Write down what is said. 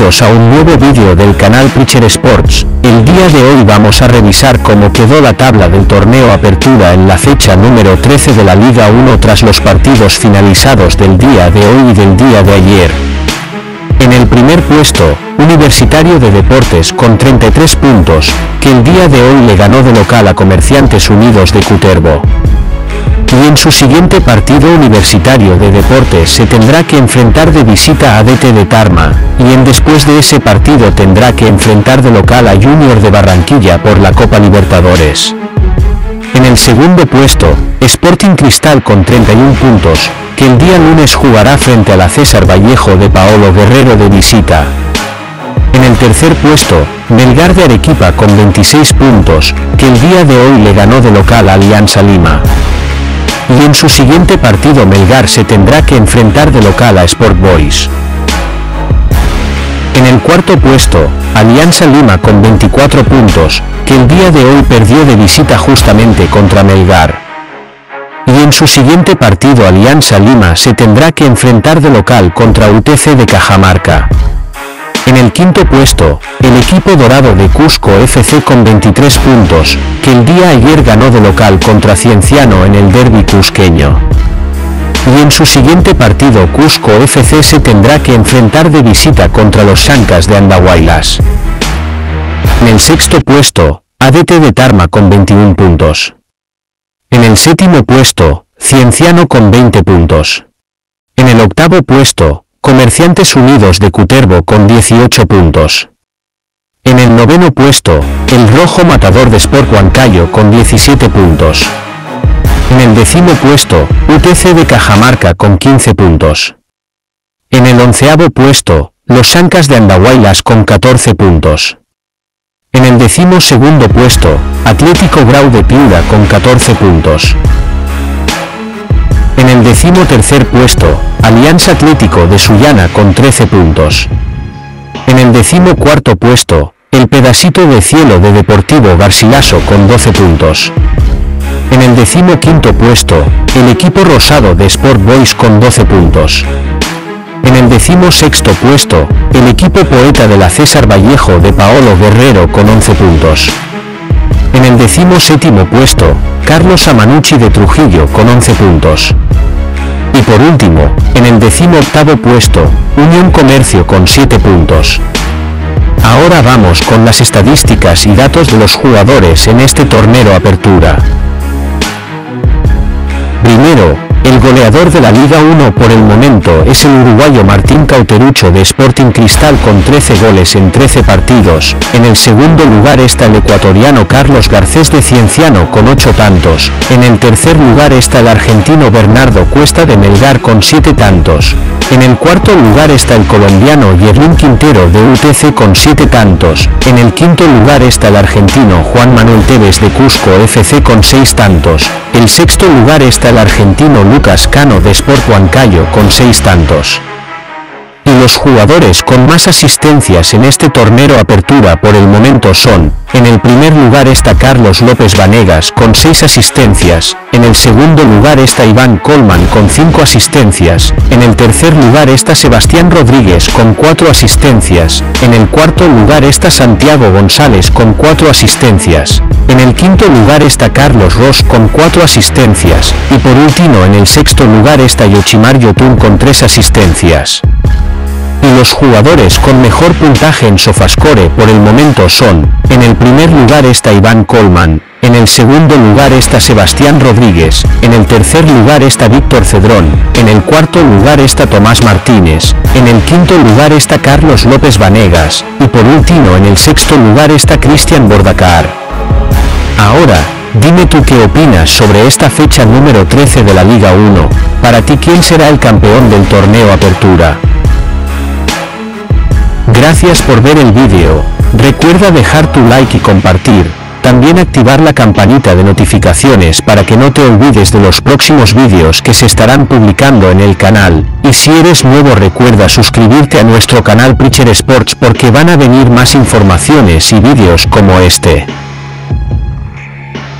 Bienvenidos a un nuevo vídeo del canal Preacher Sports. El día de hoy vamos a revisar cómo quedó la tabla del torneo Apertura en la fecha número 13 de la Liga 1 tras los partidos finalizados del día de hoy y del día de ayer. En el primer puesto, Universitario de Deportes con 33 puntos, que el día de hoy le ganó de local a Comerciantes Unidos de Cuterbo y en su siguiente partido universitario de deportes se tendrá que enfrentar de visita a DT de Tarma, y en después de ese partido tendrá que enfrentar de local a Junior de Barranquilla por la Copa Libertadores. En el segundo puesto, Sporting Cristal con 31 puntos, que el día lunes jugará frente a la César Vallejo de Paolo Guerrero de visita. En el tercer puesto, Melgar de Arequipa con 26 puntos, que el día de hoy le ganó de local a Alianza Lima y en su siguiente partido Melgar se tendrá que enfrentar de local a Sport Boys. En el cuarto puesto, Alianza Lima con 24 puntos, que el día de hoy perdió de visita justamente contra Melgar. Y en su siguiente partido Alianza Lima se tendrá que enfrentar de local contra UTC de Cajamarca. En el quinto puesto, el equipo dorado de Cusco FC con 23 puntos, que el día ayer ganó de local contra Cienciano en el derby cusqueño. Y en su siguiente partido Cusco FC se tendrá que enfrentar de visita contra los Shancas de Andahuaylas. En el sexto puesto, ADT de Tarma con 21 puntos. En el séptimo puesto, Cienciano con 20 puntos. En el octavo puesto, Comerciantes Unidos de Cuterbo con 18 puntos. En el noveno puesto, el Rojo Matador de Sport Huancayo con 17 puntos. En el décimo puesto, UTC de Cajamarca con 15 puntos. En el onceavo puesto, los Ancas de Andahuaylas con 14 puntos. En el décimo segundo puesto, Atlético Grau de Piura con 14 puntos. En el decimo tercer puesto, Alianza Atlético de Sullana con 13 puntos. En el decimo cuarto puesto, el pedacito de cielo de Deportivo Garcilaso con 12 puntos. En el decimo quinto puesto, el equipo rosado de Sport Boys con 12 puntos. En el decimo sexto puesto, el equipo poeta de la César Vallejo de Paolo Guerrero con 11 puntos. En el decimo séptimo puesto, Carlos Amanucci de Trujillo con 11 puntos. Y por último, en el decimo octavo puesto, Unión Comercio con 7 puntos. Ahora vamos con las estadísticas y datos de los jugadores en este torneo Apertura. Primero, el goleador de la Liga 1 por el momento es el uruguayo Martín Cauterucho de Sporting Cristal con 13 goles en 13 partidos. En el segundo lugar está el ecuatoriano Carlos Garcés de Cienciano con 8 tantos. En el tercer lugar está el argentino Bernardo Cuesta de Melgar con 7 tantos. En el cuarto lugar está el colombiano Yerlin Quintero de UTC con 7 tantos. En el quinto lugar está el argentino Juan Manuel Tevez de Cusco FC con 6 tantos. El sexto lugar está el argentino Lucas Cano de Sport Huancayo con 6 tantos. Los jugadores con más asistencias en este torneo apertura por el momento son, en el primer lugar está Carlos López Vanegas con 6 asistencias, en el segundo lugar está Iván Colman con 5 asistencias, en el tercer lugar está Sebastián Rodríguez con 4 asistencias, en el cuarto lugar está Santiago González con 4 asistencias, en el quinto lugar está Carlos Ross con 4 asistencias, y por último en el sexto lugar está Yochimar Yotun con 3 asistencias y los jugadores con mejor puntaje en Sofascore por el momento son, en el primer lugar está Iván Colman, en el segundo lugar está Sebastián Rodríguez, en el tercer lugar está Víctor Cedrón, en el cuarto lugar está Tomás Martínez, en el quinto lugar está Carlos López Vanegas, y por último en el sexto lugar está Cristian Bordacar. Ahora, dime tú qué opinas sobre esta fecha número 13 de la Liga 1, para ti quién será el campeón del torneo Apertura. Gracias por ver el vídeo, recuerda dejar tu like y compartir, también activar la campanita de notificaciones para que no te olvides de los próximos vídeos que se estarán publicando en el canal, y si eres nuevo recuerda suscribirte a nuestro canal Preacher Sports porque van a venir más informaciones y vídeos como este.